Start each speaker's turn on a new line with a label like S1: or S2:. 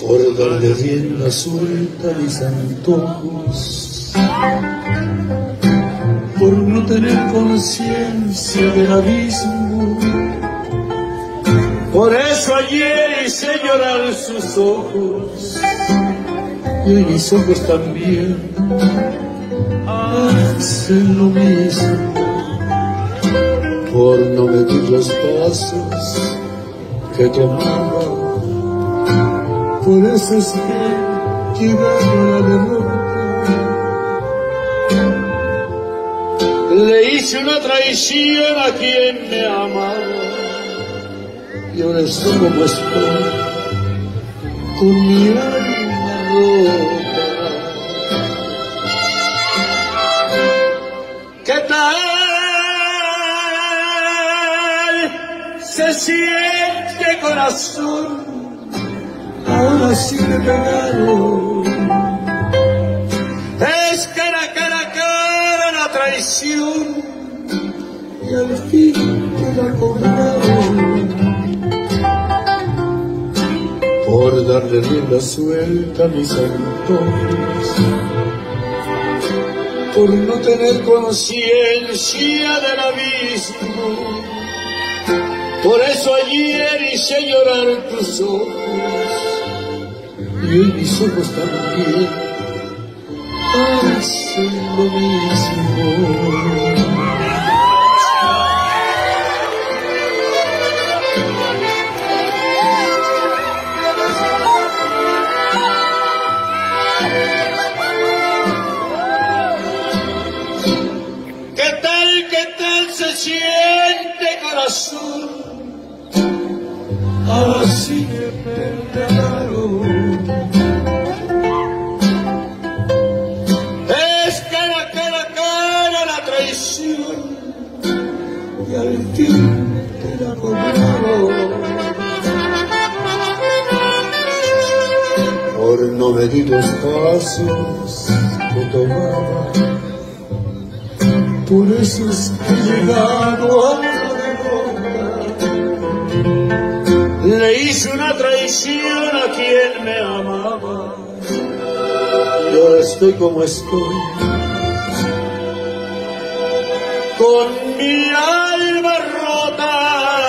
S1: por darle rienda suelta a mis antojos, por no tener conciencia del abismo. Por eso ayer hice llorar sus ojos y mis ojos también. Hacen lo mismo por no medir los pasos que tomaba. Por eso es que llegando a la derrota le hice una traición a quien me amaba. Y ahora estoy como estoy con mi alma ¿Qué tal se siente corazón? Ahora sí me pegaron. Es cara, cara, cara la traición y al fin te la cobraron. Por darle rienda suelta a mis antojos, por no tener conciencia del abismo. Por eso ayer hice llorar tus ojos, y hoy mis ojos también hacen lo mismo. Corazón? Ahora sí me perdonaron. Es cara, cara, cara la traición y al fin te la cobraron. Por no medir los pasos que tomaba por eso es que he llegado a hice una traición a quien me amaba. Y ahora estoy como estoy, con mi alma rota.